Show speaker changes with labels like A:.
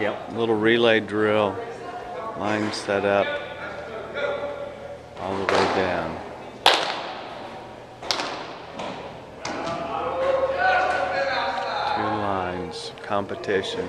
A: Yep.
B: Little relay drill. Line set up. All the way down. Two lines. Competition.